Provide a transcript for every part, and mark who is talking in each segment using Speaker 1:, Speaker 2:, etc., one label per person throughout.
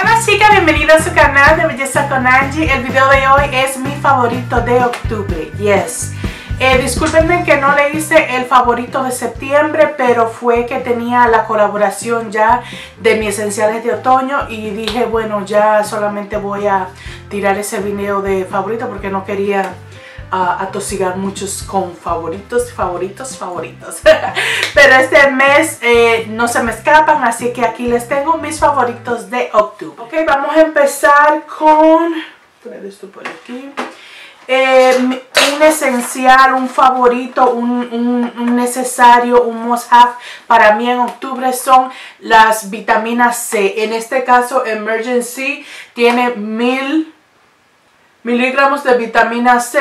Speaker 1: Hola chicas, bienvenidos a su canal de Belleza con Angie. El video de hoy es mi favorito de octubre, yes. Eh, discúlpenme que no le hice el favorito de septiembre, pero fue que tenía la colaboración ya de mis esenciales de otoño y dije, bueno, ya solamente voy a tirar ese video de favorito porque no quería a atosigar muchos con favoritos, favoritos, favoritos. Pero este mes eh, no se me escapan, así que aquí les tengo mis favoritos de octubre. Ok, vamos a empezar con... Poner esto por aquí. Eh, un esencial, un favorito, un, un, necesario, un must have para mí en octubre son las vitaminas C. En este caso, Emergency tiene mil miligramos de vitamina C.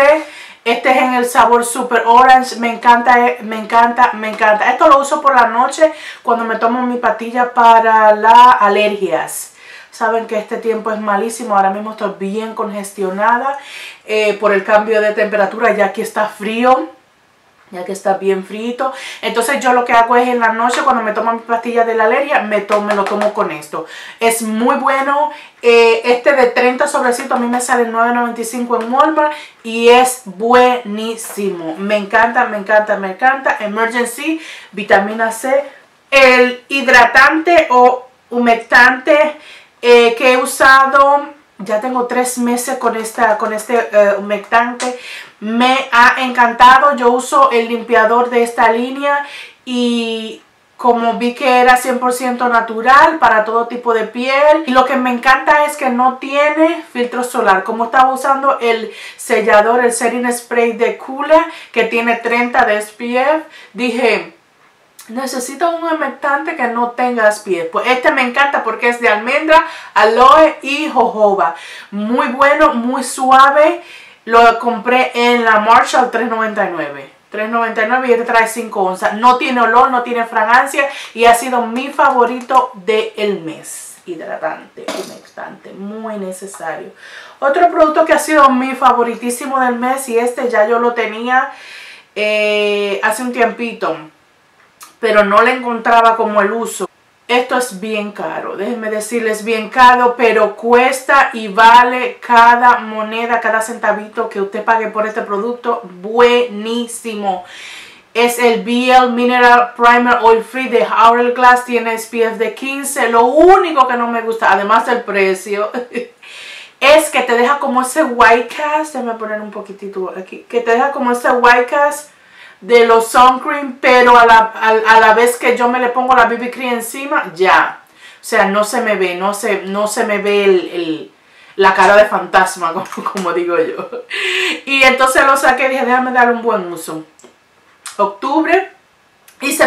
Speaker 1: Este es en el sabor Super Orange. Me encanta, eh, me encanta, me encanta. Esto lo uso por la noche cuando me tomo mi patilla para las alergias. Saben que este tiempo es malísimo. Ahora mismo estoy bien congestionada eh, por el cambio de temperatura. Ya que está frío ya que está bien frito. Entonces yo lo que hago es en la noche cuando me tomo mi pastilla de la alergia, me, tomo, lo tomo con esto. Es muy bueno. Eh, este de 30 sobrecitos a mí me sale 9.95 en Walmart y es buenísimo. Me encanta, me encanta, me encanta. Emergency, vitamina C. El hidratante o humectante eh, que he usado ya tengo tres meses con, esta, con este uh, humectante. Me ha encantado. Yo uso el limpiador de esta línea y como vi que era 100% natural para todo tipo de piel. Y lo que me encanta es que no tiene filtro solar. Como estaba usando el sellador, el setting spray de Kula que tiene 30 de SPF, dije Necesito un humectante que no tenga pies. Pues este me encanta porque es de almendra, aloe y jojoba. Muy bueno, muy suave. Lo compré en la Marshall 3.99. 3.99 y este trae 5 onzas. No tiene olor, no tiene fragancia y ha sido mi favorito del mes. Hidratante, humectante, muy necesario. Otro producto que ha sido mi favoritísimo del mes y este ya yo lo tenía eh, hace un tiempito pero no le encontraba como el uso. Esto es bien caro, déjenme decirles bien caro, pero cuesta y vale cada moneda, cada centavito que usted pague por este producto, buenísimo. Es el BL Mineral Primer Oil Free de Hourglass, tiene SPF de 15. Lo único que no me gusta, además del precio, es que te deja como ese white cast, déjame poner un poquitito aquí, que te deja como ese white cast de los sun cream, pero a la, a, la vez que yo me le pongo la BB cream encima, ya. O sea, no se me ve, no se, no se me ve el, la cara de fantasma, como, como, digo yo. Y entonces lo saqué y dije, déjame dar un buen uso. Octubre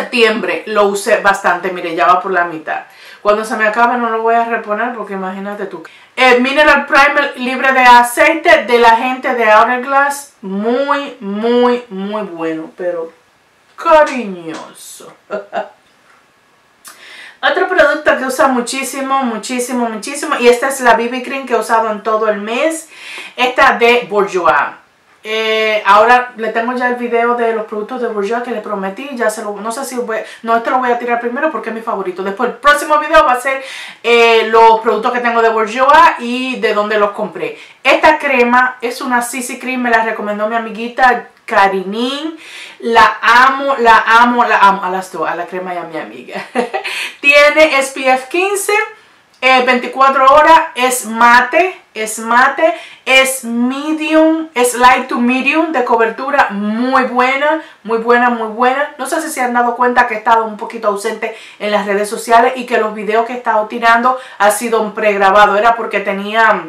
Speaker 1: septiembre lo usé bastante, mire, ya va por la mitad. Cuando se me acabe no lo voy a reponer porque imagínate tú. El Mineral Primer libre de aceite de la gente de Hourglass. Muy, muy, muy bueno. Pero cariñoso. Otro producto que usa muchísimo, muchísimo, muchísimo. Y esta es la BB Cream que he usado en todo el mes. Esta de Bourjois. Eh, ahora le tengo ya el video de los productos de Bourjois que le prometí. Ya se lo, no sé si voy, no este lo voy a tirar primero porque es mi favorito. Después el próximo video va a ser eh, los productos que tengo de Bourjois y de dónde los compré. Esta crema es una CC Cream, me la recomendó mi amiguita Karinin. La amo, la amo, la amo. A las dos, a la crema y a mi amiga. Tiene SPF 15. 24 eh, horas es mate, es mate, es medium, es light to medium de cobertura muy buena, muy buena, muy buena. No sé si se han dado cuenta que he estado un poquito ausente en las redes sociales y que los videos que he estado tirando ha sido un pregrabado. Era porque tenía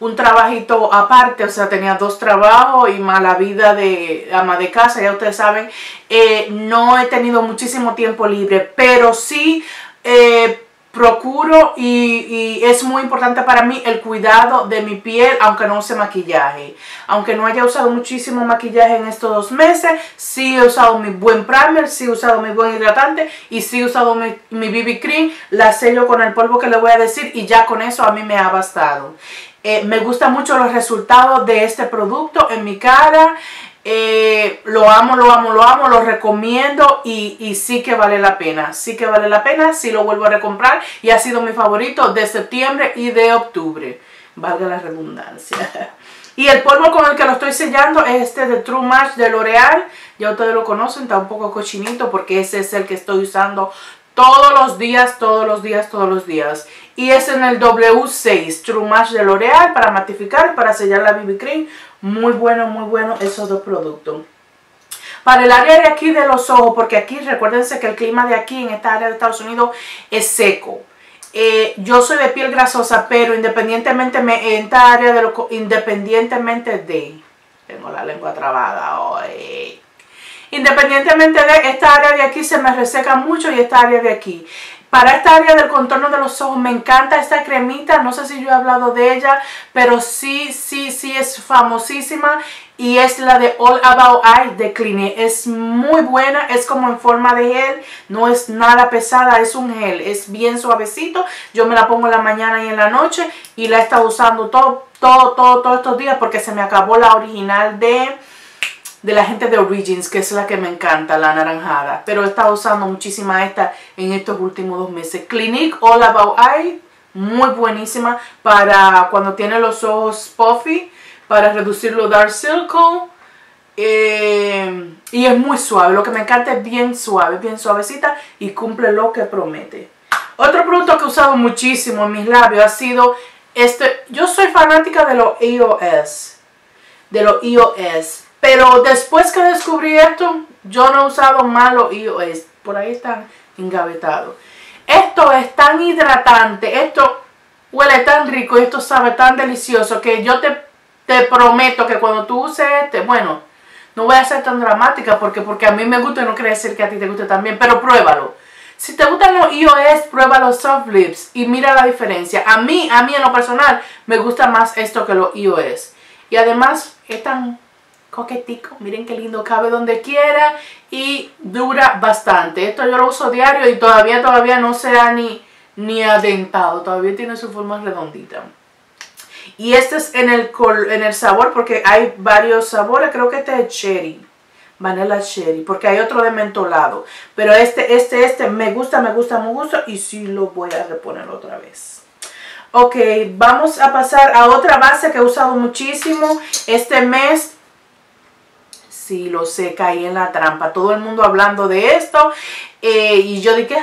Speaker 1: un trabajito aparte, o sea, tenía dos trabajos y mala vida de ama de casa, ya ustedes saben, eh, no he tenido muchísimo tiempo libre, pero sí... Eh, procuro y, es muy importante para mí el cuidado de mi piel aunque no use maquillaje. Aunque no haya usado muchísimo maquillaje en estos dos meses sí he usado mi buen primer sí he usado mi buen hidratante y sí he usado mi, mi BB cream. La sello con el polvo que le voy a decir y ya con eso a mí me ha bastado. Eh, me gustan mucho los resultados de este producto en mi cara Eh, lo amo, lo amo, lo amo, lo recomiendo y, sí que vale la pena. Sí que vale la pena, sí lo vuelvo a recomprar y ha sido mi favorito de septiembre y de octubre. Valga la redundancia. Y el polvo con el que lo estoy sellando es este de True Match de L'Oreal. Ya ustedes lo conocen, está un poco cochinito porque ese es el que estoy usando todos los días, todos los días, todos los días. Y es en el W6 True Match de L'Oreal para matificar para sellar la BB Cream. Muy bueno, muy bueno esos dos productos. Para el área de aquí de los ojos, porque aquí recuérdense que el clima de aquí en esta área de Estados Unidos es seco. Eh, yo soy de piel grasosa, pero independientemente me, en esta área de lo, independientemente de, tengo la lengua trabada hoy. Independientemente de esta área de aquí se me reseca mucho y esta área de aquí. Para esta área del contorno de los ojos me encanta esta cremita, no sé si yo he hablado de ella, pero sí, sí, sí es famosísima y es la de All About Eye de Clinique. Es muy buena, es como en forma de gel, no es nada pesada, es un gel, es bien suavecito. Yo me la pongo en la mañana y en la noche y la he estado usando todo, todo, todo, todos estos días porque se me acabó la original de de la gente de Origins, que es la que me encanta, la anaranjada. Pero he estado usando muchísima esta en estos últimos dos meses. Clinique All About Eye, muy buenísima para cuando tiene los ojos puffy, para reducir los dark circle. Eh, y es muy suave, lo que me encanta es bien suave, bien suavecita y cumple lo que promete. Otro producto que he usado muchísimo en mis labios ha sido este, yo soy fanática de los EOS, de los EOS, pero después que descubrí esto, yo no he usado malo y es, por ahí están engavetados. Esto es tan hidratante, esto huele tan rico esto sabe tan delicioso que yo te, te prometo que cuando tú uses este, bueno, no voy a ser tan dramática porque, porque a mí me gusta y no quiere decir que a ti te guste también, pero pruébalo. Si te gustan los iOS, prueba los soft lips y mira la diferencia. A mí, a mí en lo personal, me gusta más esto que los iOS. Y además, es tan coquetico. Miren qué lindo, cabe donde quiera y dura bastante. Esto yo lo uso diario y todavía, todavía no se ha ni, ni adentado. Todavía tiene su forma redondita. Y este es en el, en el sabor porque hay varios sabores. Creo que este es cherry. Vanilla cherry. Porque hay otro de mentolado. Pero este, este, este me gusta, me gusta, me gusta. Y sí lo voy a reponer otra vez. Ok, vamos a pasar a otra base que he usado muchísimo este mes Sí, lo sé, caí en la trampa. Todo el mundo hablando de esto. Eh, y yo dije,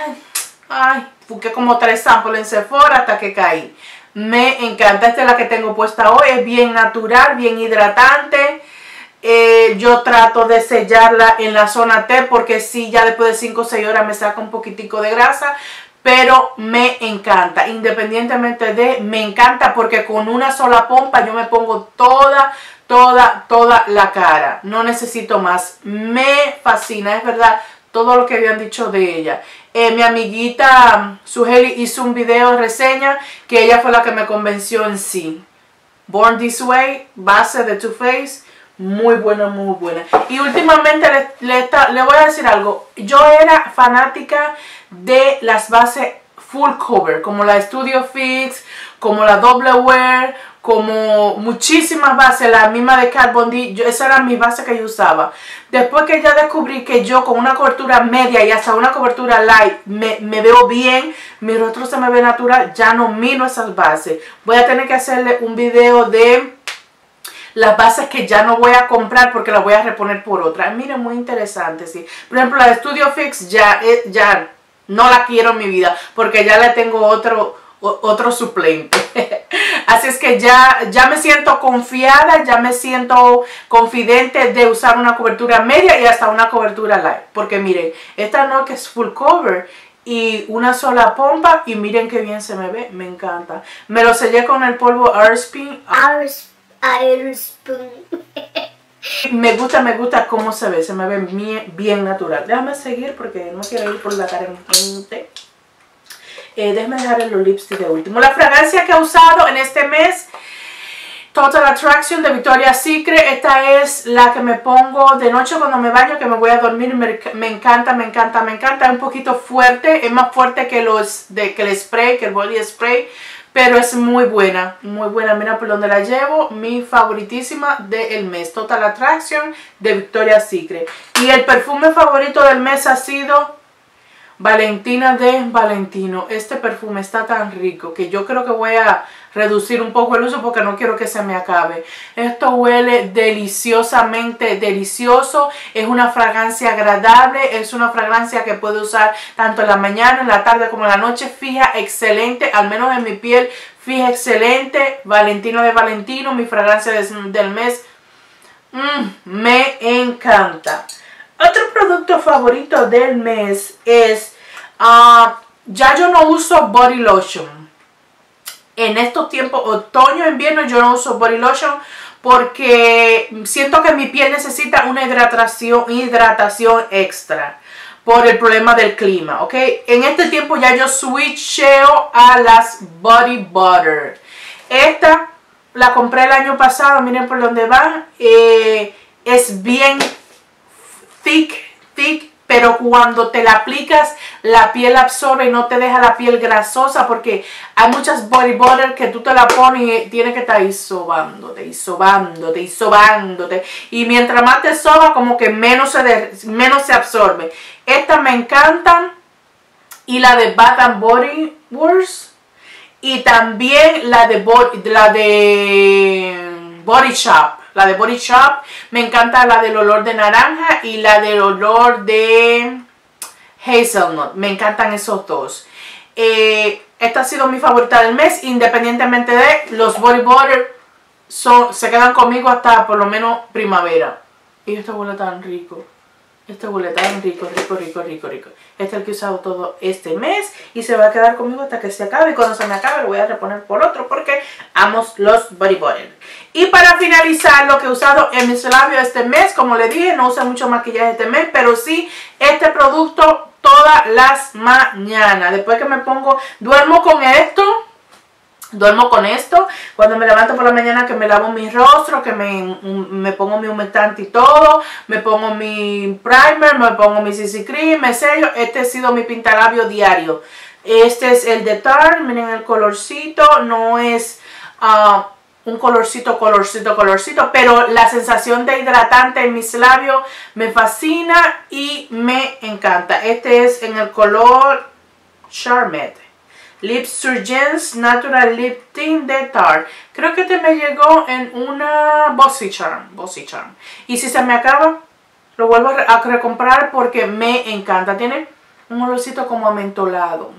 Speaker 1: ay, busqué como tres samples en Sephora hasta que caí. Me encanta. Esta es la que tengo puesta hoy. Es bien natural, bien hidratante. Eh, yo trato de sellarla en la zona T porque si ya después de 5 o 6 horas me saca un poquitico de grasa. Pero me encanta, independientemente de, me encanta porque con una sola pompa yo me pongo toda, toda, toda la cara. No necesito más. Me fascina, es verdad, todo lo que habían dicho de ella. Eh, mi amiguita Sugeli hizo un video reseña que ella fue la que me convenció en sí. Born This Way, base de Too Faced, muy buena, muy buena. Y últimamente le, le voy a decir algo. Yo era fanática de las bases full cover, como la Studio Fix, como la Double Wear, como muchísimas bases, la misma de Carbon D, yo, esa era mi base que yo usaba. Después que ya descubrí que yo con una cobertura media y hasta una cobertura light me, veo bien, mi rostro se me ve natural, ya no miro esas bases. Voy a tener que hacerle un video de las bases que ya no voy a comprar porque las voy a reponer por otra. Miren, muy interesante, sí. Por ejemplo, la de Studio Fix ya, eh, ya no la quiero en mi vida porque ya le tengo otro otro suplente. Así es que ya, ya me siento confiada, ya me siento confidente de usar una cobertura media y hasta una cobertura light. Porque miren, esta no que es full cover y una sola pompa y miren qué bien se me ve, me encanta. Me lo sellé con el polvo Airspin. Me gusta, me gusta cómo se ve, se me ve bien, bien natural. Déjame seguir porque no quiero ir por la cara enfrente. Eh, déjame dejar el lipstick de último. La fragancia que he usado en este mes Total Attraction de Victoria's Secret. Esta es la que me pongo de noche cuando me baño, que me voy a dormir. Me, me encanta, me encanta, me encanta. Es un poquito fuerte, es más fuerte que, los, de, que el spray, que el body spray. Pero es muy buena, muy buena. Mira por donde la llevo. Mi favoritísima del mes. Total Attraction de Victoria's Secret. Y el perfume favorito del mes ha sido Valentina de Valentino. Este perfume está tan rico que yo creo que voy a reducir un poco el uso porque no quiero que se me acabe. Esto huele deliciosamente delicioso. Es una fragancia agradable. Es una fragancia que puedo usar tanto en la mañana, en la tarde como en la noche. Fija excelente, al menos en mi piel. Fija excelente. Valentino de Valentino, mi fragancia del mes. Mm, me encanta. Otro producto favorito del mes es, ah, ya yo no uso body lotion. En estos tiempos, otoño, invierno, yo no uso body lotion porque siento que mi piel necesita una hidratación, hidratación extra por el problema del clima, ¿ok? En este tiempo ya yo switcheo a las Body Butter. Esta la compré el año pasado, miren por dónde va. Eh, es bien thick, thick, pero cuando te la aplicas, la piel absorbe y no te deja la piel grasosa porque hay muchas body butter que tú te la pones y tienes que estar ahí sobándote, y sobándote, y mientras más te soba, como que menos se, menos se absorbe. Esta me encantan. Y la de Bath Body Works. Y también la de, la de Body Shop la de Body Shop. Me encanta la del olor de naranja y la del olor de hazelnut. Me encantan esos dos. Eh, esta ha sido mi favorita del mes, independientemente de los Body Butter. Son, se quedan conmigo hasta por lo menos primavera. Y esto huele tan rico. Este tan rico, rico, rico, rico, rico. Este es el que he usado todo este mes y se va a quedar conmigo hasta que se acabe. Y cuando se me acabe lo voy a reponer por otro porque amo los body butter. Y para finalizar lo que he usado en mis labios este mes, como le dije, no uso mucho maquillaje este mes, pero sí este producto todas las mañanas. Después que me pongo, duermo con esto Duermo con esto, cuando me levanto por la mañana que me lavo mi rostro, que me, pongo mi humectante y todo, me pongo mi primer, me pongo mi CC Cream, me sello, este ha sido mi pintalabio diario. Este es el de Tarte, miren el colorcito, no es ah, un colorcito, colorcito, colorcito, pero la sensación de hidratante en mis labios me fascina y me encanta. Este es en el color Charmette. Lip Surgeons Natural Lip Tint de Tarte. Creo que este me llegó en una Bossy Charm. Bossy Charm. Y si se me acaba, lo vuelvo a recomprar porque me encanta. Tiene un olorcito como amentolado.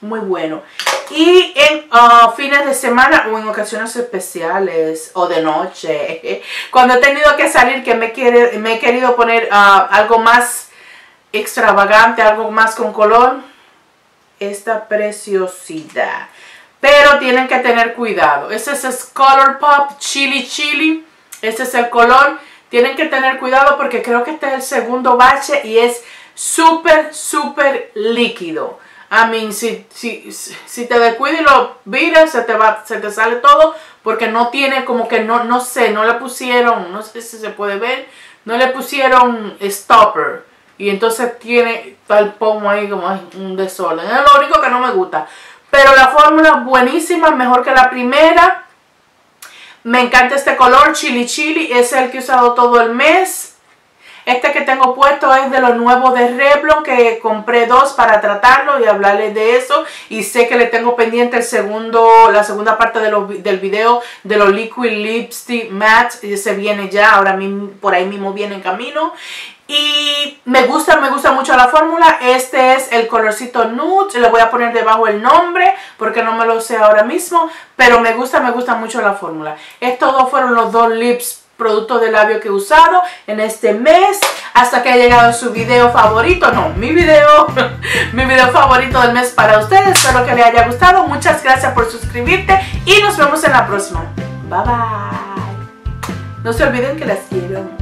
Speaker 1: Muy bueno. Y en uh, fines de semana o en ocasiones especiales o de noche, cuando he tenido que salir que me, quiere, me he querido poner uh, algo más extravagante, algo más con color, esta preciosidad. Pero tienen que tener cuidado. Este es Color Pop Chili Chili. Este es el color. Tienen que tener cuidado porque creo que este es el segundo bache y es súper, súper líquido. I mean, si, si, si te descuidas y lo viras, se te, va, se te sale todo porque no tiene como que no, no sé, no le pusieron, no sé si se puede ver, no le pusieron stopper. Y entonces tiene tal pomo ahí como un desorden. Es lo único que no me gusta. Pero la fórmula buenísima, mejor que la primera. Me encanta este color, chili chili. Es el que he usado todo el mes. Este que tengo puesto es de los nuevos de Revlon que compré dos para tratarlo y hablarles de eso. Y sé que le tengo pendiente el segundo, la segunda parte del video de los Liquid Lipstick Matte. Se viene ya, ahora mismo, por ahí mismo viene en camino. Y me gusta, me gusta mucho la fórmula. Este es el colorcito nude. Le voy a poner debajo el nombre porque no me lo sé ahora mismo. Pero me gusta, me gusta mucho la fórmula. Estos dos fueron los dos lips productos de labio que he usado en este mes. Hasta que ha llegado su video favorito. No, mi video. mi video favorito del mes para ustedes. Espero que les haya gustado. Muchas gracias por suscribirte. Y nos vemos en la próxima. Bye bye. No se olviden que las quiero.